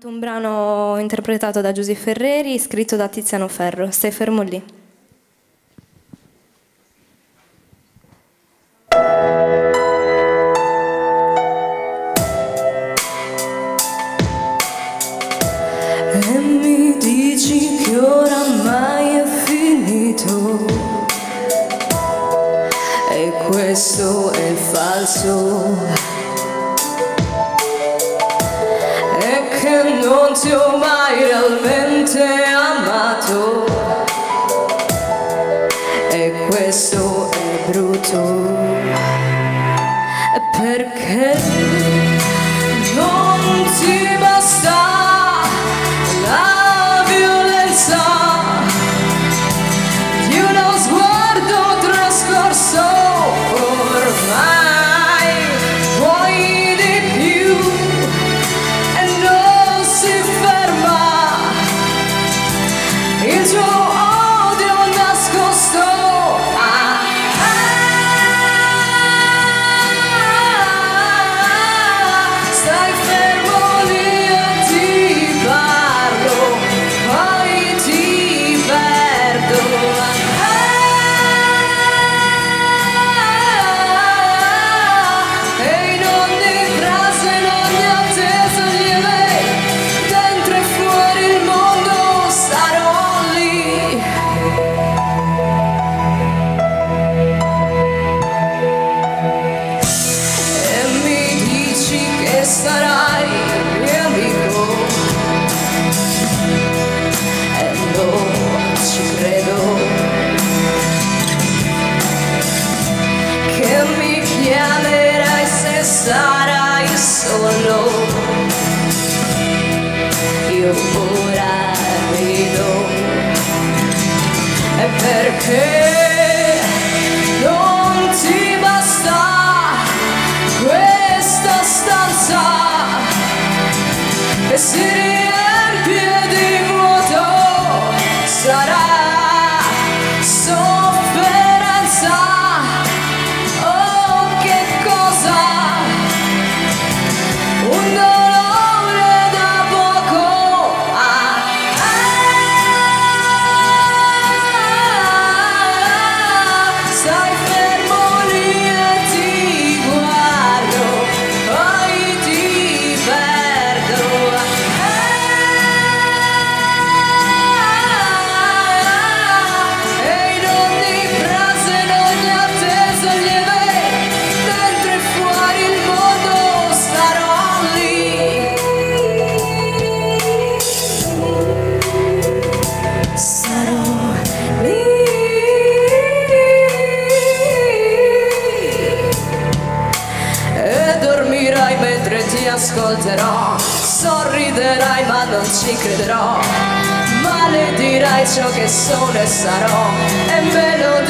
Un brano interpretato da Giuseppe Ferreri, scritto da Tiziano Ferro. Stai fermo lì. E mi dici che oramai è finito E questo è falso non ti ho mai realmente amato. E questo è brutto. Perché ascolterò Sorriderai ma non ci crederò. Maledirai ciò che sono e sarò. E me lo